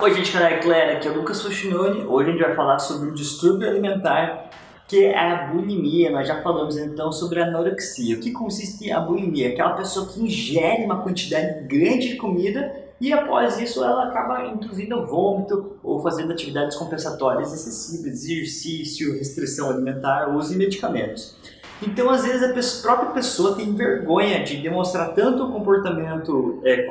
Oi gente, canal é aqui é o Lucas Fuscinoni. Hoje a gente vai falar sobre o distúrbio alimentar que é a bulimia. Nós já falamos então sobre a anorexia. O que consiste a bulimia? Aquela pessoa que ingere uma quantidade grande de comida e após isso ela acaba induzindo vômito ou fazendo atividades compensatórias excessivas, exercício, restrição alimentar, uso de medicamentos. Então, às vezes, a própria pessoa tem vergonha de demonstrar tanto o comportamento é,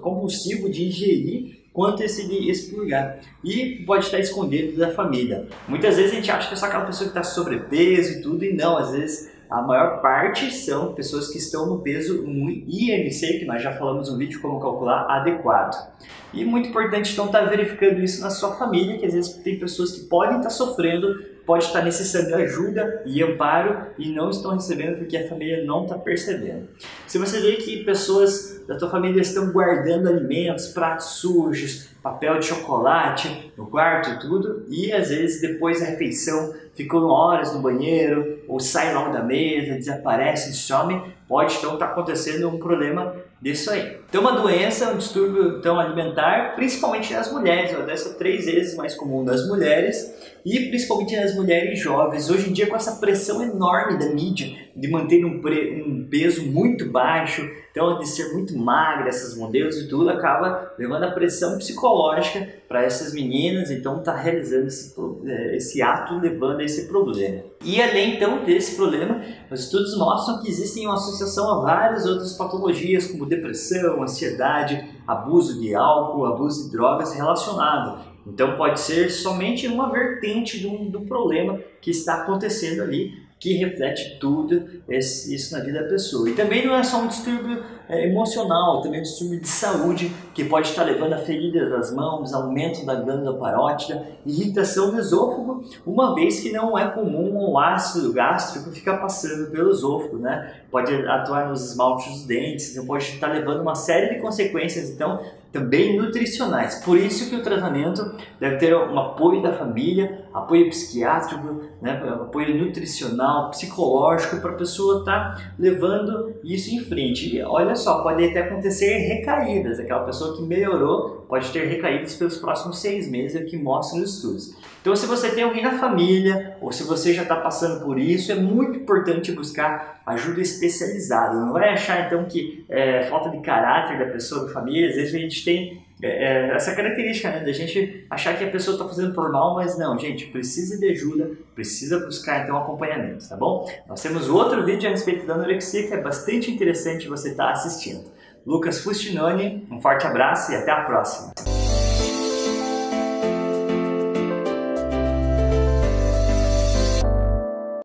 compulsivo de ingerir quanto esse de expurgar. E pode estar escondido da família. Muitas vezes a gente acha que é só aquela pessoa que está sobrepeso e tudo, e não, às vezes a maior parte são pessoas que estão no peso IMC, que nós já falamos no vídeo como calcular, adequado. E muito importante então estar tá verificando isso na sua família, que às vezes tem pessoas que podem estar sofrendo pode estar necessitando de ajuda e amparo e não estão recebendo porque a família não está percebendo. Se você vê que pessoas da tua família estão guardando alimentos, pratos sujos, papel de chocolate no quarto e tudo, e às vezes depois da refeição ficam horas no banheiro, ou sai logo da mesa, desaparece, some, pode então estar acontecendo um problema disso aí. Então uma doença, um distúrbio então, alimentar, principalmente nas mulheres, uma doença três vezes mais comum nas mulheres e principalmente nas mulheres jovens. Hoje em dia com essa pressão enorme da mídia de manter um, um peso muito baixo, então de ser muito magra, essas modelos e tudo, acaba levando a pressão psicológica para essas meninas, então está realizando esse, é, esse ato levando a esse problema. E além então desse problema, os estudos mostram que existem uma associação a várias outras patologias, como depressão, ansiedade, abuso de álcool, abuso de drogas relacionado. Então pode ser somente uma vertente do, do problema que está acontecendo ali, que reflete tudo esse, isso na vida da pessoa. E também não é só um distúrbio é, emocional, também um distúrbio de saúde que pode estar levando a feridas das mãos, aumento da glândula parótida, irritação do esôfago, uma vez que não é comum um ácido gástrico ficar passando pelo esôfago, né? Pode atuar nos esmaltes dos dentes, então pode estar levando uma série de consequências, então também nutricionais. Por isso que o tratamento deve ter um apoio da família, apoio psiquiátrico, né, apoio nutricional, psicológico para a pessoa estar tá levando isso em frente. E olha só, pode até acontecer recaídas. Aquela pessoa que melhorou pode ter recaídas pelos próximos seis meses, é o que mostra os estudos. Então, se você tem alguém na família ou se você já está passando por isso, é muito importante buscar ajuda especializada. Não vai achar então que é falta de caráter da pessoa, da família. Às vezes a gente tem é, é, essa característica né, da gente achar que a pessoa está fazendo por mal, mas não, gente, precisa de ajuda, precisa buscar então acompanhamento, tá bom? Nós temos outro vídeo a respeito da anorexia que é bastante interessante você estar tá assistindo. Lucas Fustinoni, um forte abraço e até a próxima.